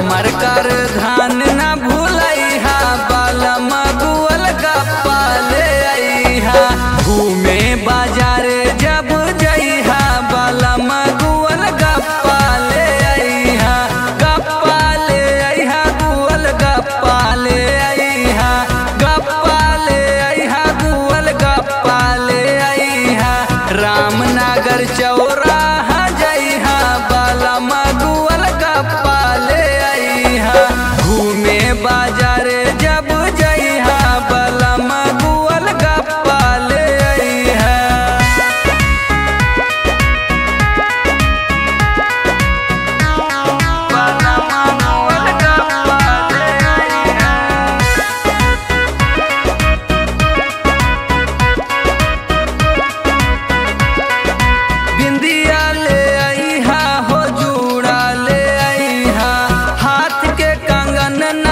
हमर कर धान न भूल बालम बुअल गप्पा ले घूमे बाज़ार जब जइहा बालम गुअल गप्पा ले अइहा गप्पा ले अइहा रामनगर चौ na na na.